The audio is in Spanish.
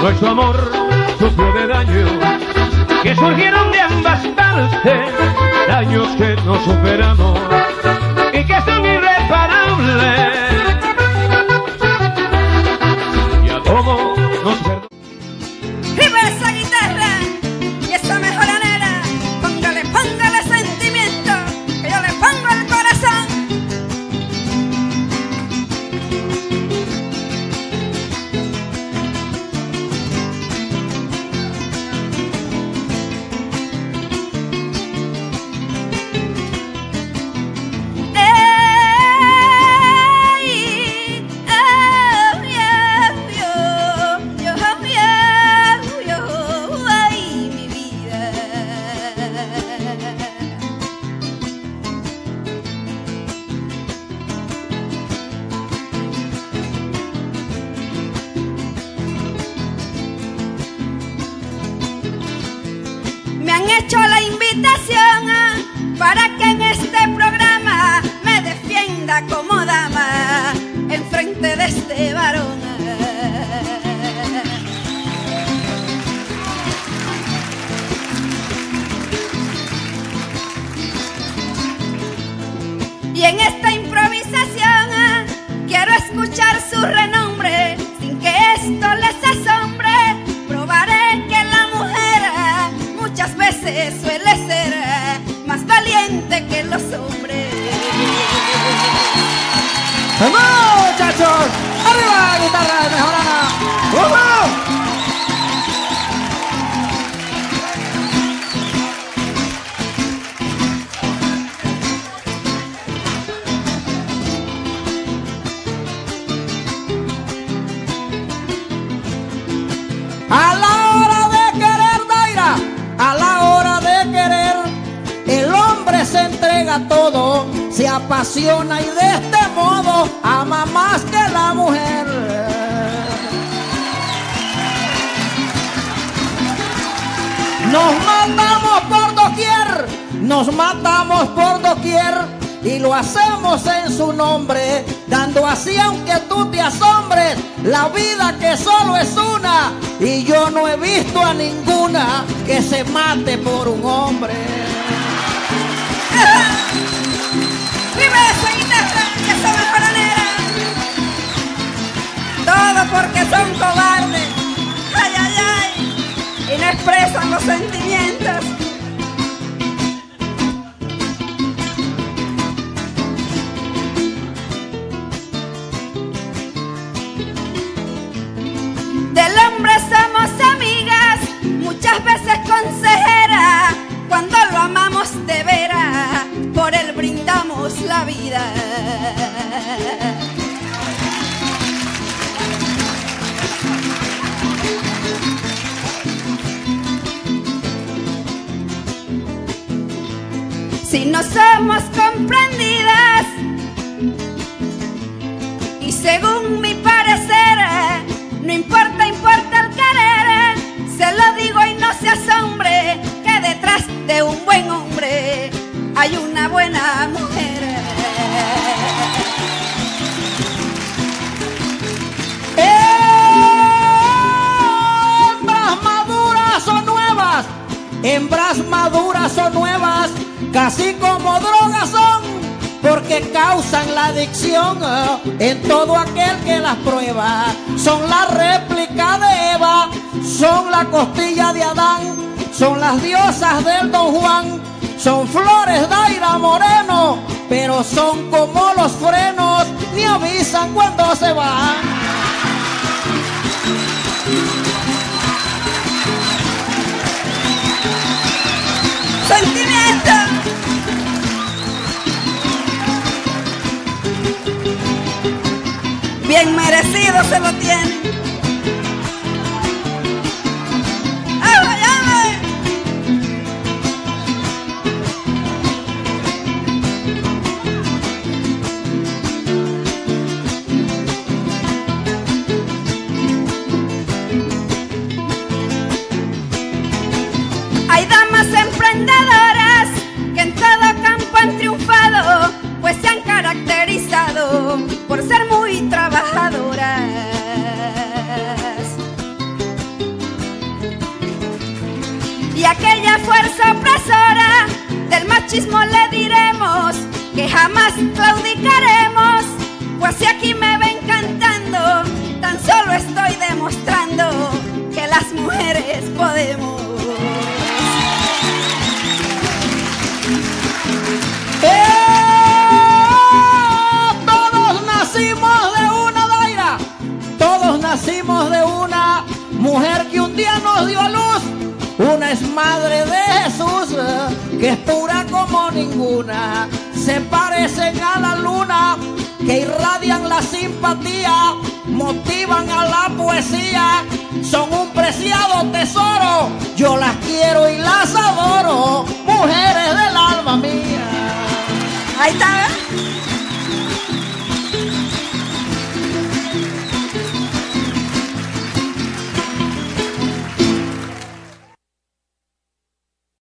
Nuestro amor sufrió de daño que surgieron de ambas partes, daños que no superamos y que son irreparables. Hecho la invitación ah, para que en este programa me defienda como dama en frente de este varón. Suele ser más valiente que los hombres. ¡Vamos, muchachos! ¡Arriba, entrega todo, se apasiona y de este modo ama más que la mujer. Nos matamos por doquier, nos matamos por doquier y lo hacemos en su nombre, dando así aunque tú te asombres, la vida que solo es una y yo no he visto a ninguna que se mate por un hombre. Porque son cobardes. ¡Ay, ay, ay! Y no expresan los sentimientos. Del hombre somos amigas, muchas veces consejeras, vida. Si no somos comprendidas, y según mi parecer, no importa, importa el querer, se lo digo y no se asombre, que detrás de un buen hombre hay una buena mujer. Hembras maduras o nuevas, hembras maduras o nuevas, casi como drogas son, porque causan la adicción eh, en todo aquel que las prueba. Son la réplica de Eva, son la costilla de Adán, son las diosas del Don Juan, son flores de Ira Moreno, pero son como los frenos, ni avisan cuando se van. ¡Sentimiento! Bien merecido se lo tiene. Fuerza opresora del machismo le diremos que jamás claudicaremos, pues si aquí me ven cantando, tan solo estoy demostrando que las mujeres podemos. ¡Eh! Todos nacimos de una daira, todos nacimos de una mujer que un día nos dio a luz. Una es madre de Jesús, que es pura como ninguna. Se parecen a la luna, que irradian la simpatía, motivan a la poesía. Son un preciado tesoro, yo las quiero y las adoro, mujeres del alma mía. Ahí está. ¿eh?